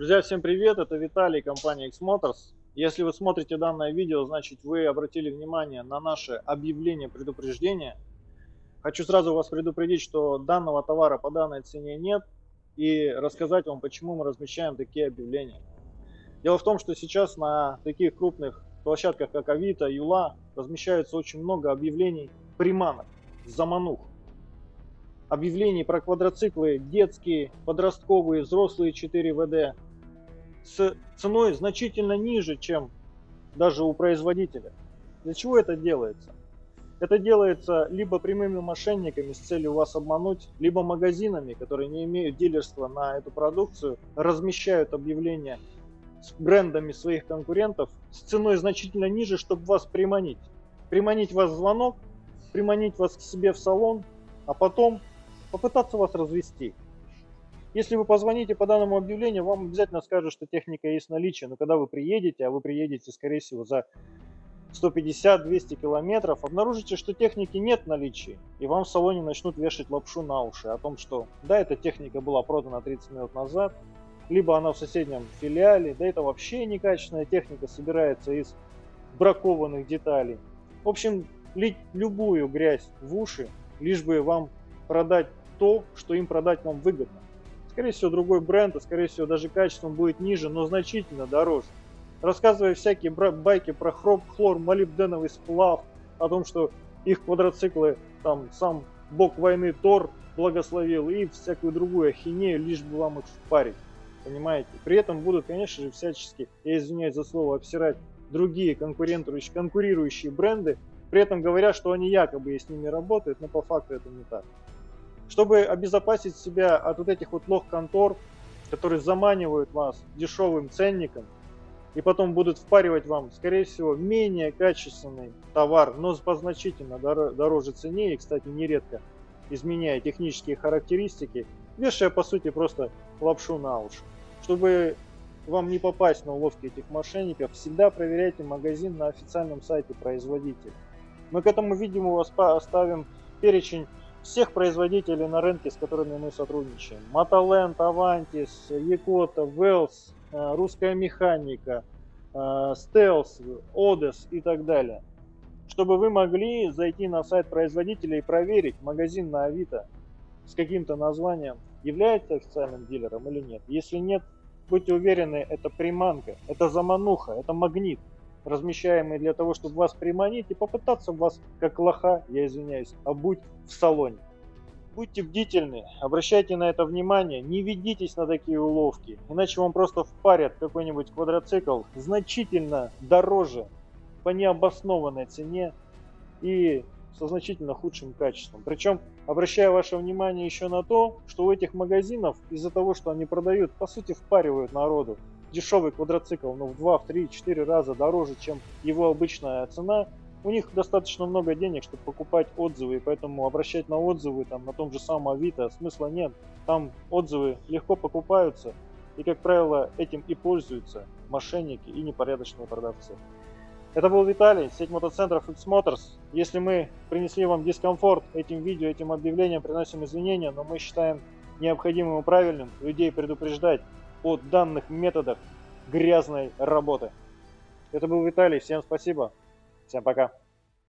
Друзья, всем привет! Это Виталий, компания X-Motors. Если вы смотрите данное видео, значит вы обратили внимание на наше объявление предупреждения. Хочу сразу вас предупредить, что данного товара по данной цене нет и рассказать вам, почему мы размещаем такие объявления. Дело в том, что сейчас на таких крупных площадках, как Авито, Юла, размещается очень много объявлений приманок, заманух объявлений про квадроциклы детские, подростковые, взрослые 4 ВД с ценой значительно ниже, чем даже у производителя. Для чего это делается? Это делается либо прямыми мошенниками с целью вас обмануть, либо магазинами, которые не имеют дилерства на эту продукцию, размещают объявления с брендами своих конкурентов с ценой значительно ниже, чтобы вас приманить. Приманить вас в звонок, приманить вас к себе в салон, а потом попытаться вас развести. Если вы позвоните по данному объявлению, вам обязательно скажут, что техника есть в наличии, но когда вы приедете, а вы приедете, скорее всего, за 150-200 километров, обнаружите, что техники нет в наличии, и вам в салоне начнут вешать лапшу на уши о том, что да, эта техника была продана 30 минут назад, либо она в соседнем филиале, да это вообще некачественная техника, собирается из бракованных деталей. В общем, лить любую грязь в уши, лишь бы вам продать то, что им продать вам выгодно. Скорее всего, другой бренд, а скорее всего, даже качеством будет ниже, но значительно дороже. Рассказывая всякие байки про хром, хлор, молибденовый сплав, о том, что их квадроциклы, там, сам бог войны Тор благословил и всякую другую ахинею, лишь бы вам их впарить. Понимаете? При этом будут, конечно же, всячески, я извиняюсь за слово, обсирать другие конкурирующие, конкурирующие бренды, при этом говоря, что они якобы с ними работают, но по факту это не так чтобы обезопасить себя от вот этих вот лох-контор, которые заманивают вас дешевым ценником, и потом будут впаривать вам, скорее всего, менее качественный товар, но по значительно дороже цене, и, кстати, нередко изменяя технические характеристики, вешая, по сути, просто лапшу на уши. Чтобы вам не попасть на уловки этих мошенников, всегда проверяйте магазин на официальном сайте производителя. Мы к этому видео оставим перечень всех производителей на рынке, с которыми мы сотрудничаем. Motoland, Avantis, Якота, Wells, э, Русская механика, Stealth, э, Odes и так далее. Чтобы вы могли зайти на сайт производителя и проверить магазин на Авито с каким-то названием, является официальным дилером или нет. Если нет, будьте уверены, это приманка, это замануха, это магнит размещаемые для того, чтобы вас приманить и попытаться вас, как лоха, я извиняюсь, обуть в салоне. Будьте бдительны, обращайте на это внимание, не ведитесь на такие уловки, иначе вам просто впарят какой-нибудь квадроцикл значительно дороже по необоснованной цене и со значительно худшим качеством. Причем, обращаю ваше внимание еще на то, что у этих магазинов из-за того, что они продают, по сути впаривают народу дешевый квадроцикл, но в 2, в 3, 4 раза дороже, чем его обычная цена, у них достаточно много денег, чтобы покупать отзывы, и поэтому обращать на отзывы там, на том же самом Авито смысла нет. Там отзывы легко покупаются, и, как правило, этим и пользуются мошенники и непорядочные продавцы. Это был Виталий, сеть мотоцентров X Motors. Если мы принесли вам дискомфорт этим видео, этим объявлением, приносим извинения, но мы считаем необходимым и правильным людей предупреждать о данных методах грязной работы. Это был Виталий, всем спасибо, всем пока.